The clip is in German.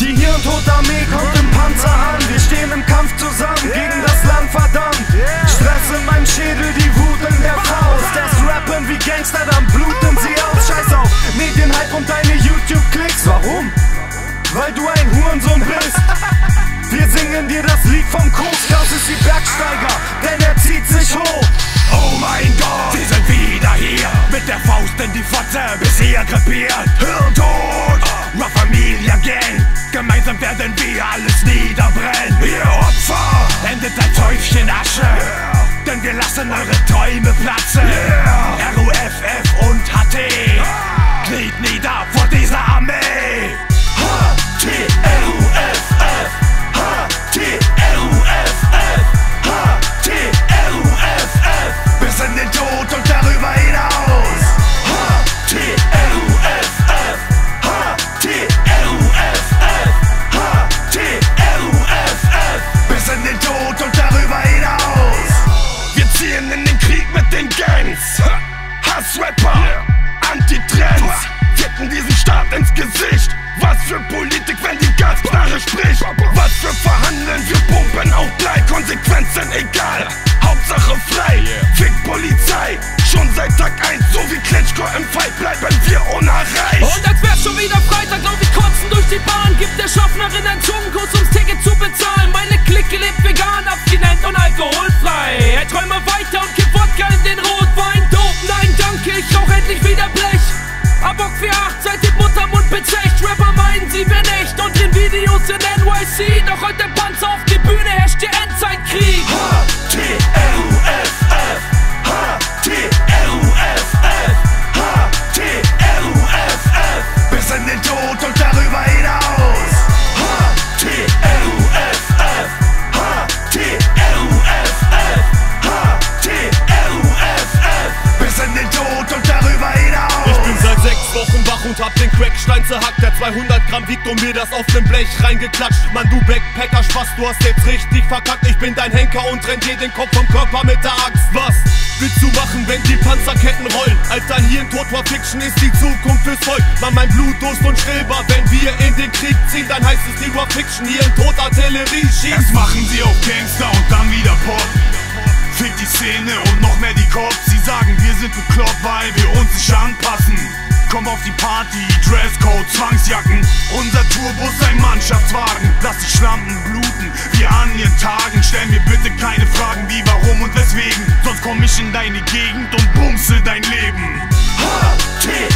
Die Hirntod-Armee kommt im Panzer an. Wir stehen im Kampf zusammen gegen das Land, verdammt. Stress in meinem Schädel, die Wut in der Faust. Erst rappen wie Gangster, dann bluten sie aus. Scheiß auf Medienhype und deine YouTube-Klicks. Warum? Weil du ein Hurensohn bist. Wir singen dir das Lied vom Koks. Klaus ist wie Bergsteiger, denn er zieht sich hoch. Oh mein Gott, wir sind wieder hier Mit der Faust in die Fotze, bis ihr krepiert Sicht, was für Bull und hab den Crackstein zerhackt. Der 200 Gramm wiegt und mir das auf dem Blech reingeklatscht. Mann, du Backpacker, Spaß, du hast jetzt richtig verkackt. Ich bin dein Henker und renn dir den Kopf vom Körper mit der Axt. Was willst du machen, wenn die Panzerketten rollen? Alter, hier in Tod war Fiction ist die Zukunft fürs Volk. Mann, mein Blut, Durst und Streber. Wenn wir in den Krieg ziehen, dann heißt es lieber Fiction. Hier in Tod Artillerie schießt. Erst machen sie auf Gangster und dann wieder Pop. Fick die Szene und noch mehr die Cops. Sie sagen, wir sind bekloppt, weil wir uns nicht anpassen. Komm auf die Party, Dresscode, Zwangsjacken. Unser Tourbus, ein Mannschaftswagen. Lass die Schlampen bluten, wie an ihren Tagen. Stell mir bitte keine Fragen wie warum und weswegen. Sonst komm ich in deine Gegend und bumse dein Leben. H-T